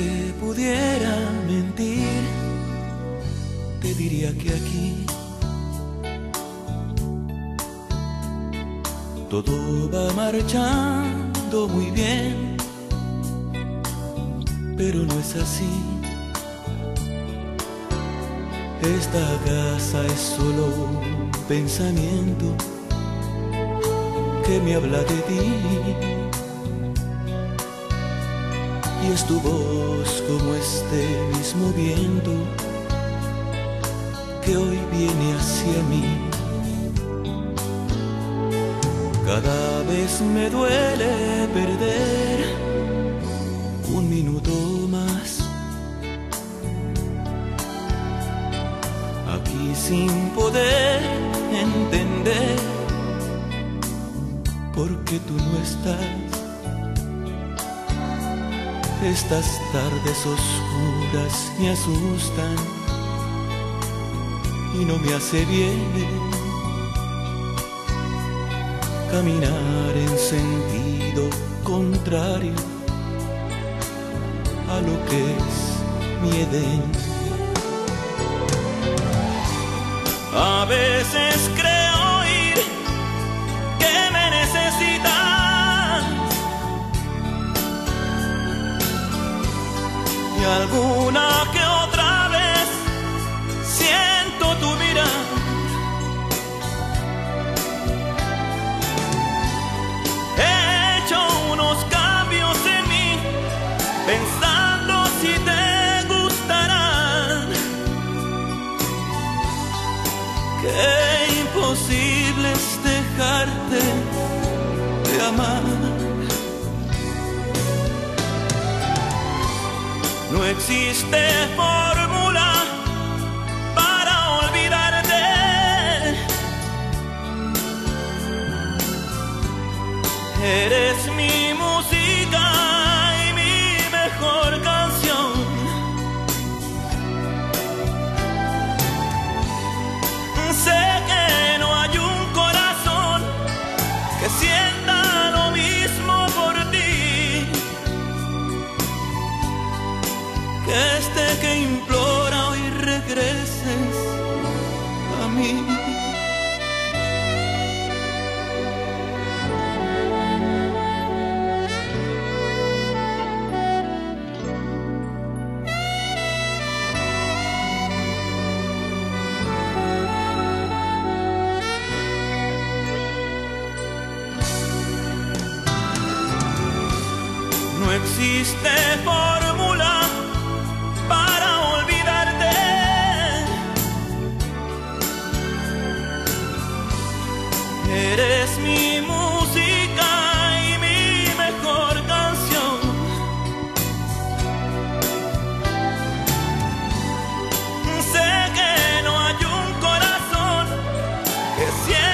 te pudiera mentir, te diría que aquí todo va marchando muy bien, pero no es así. Esta casa es solo un pensamiento que me habla de ti y es tu voz como este mismo viento que hoy viene hacia mí. Cada vez me duele perder un minuto más. Aquí sin poder entender por qué tú no estás. Estas tardes oscuras me asustan y no me hace bien caminar en sentido contrario a lo que es mi Edén. A veces creo alguna que otra vez siento tu mirar. He hecho unos cambios en mí, pensando si te gustarán. Qué imposible es dejarte de amar. No existe fórmula para olvidarte. Implora hoy regreses a mí. No existe forma Eres mi música y mi mejor canción. Sé que no hay un corazón que siempre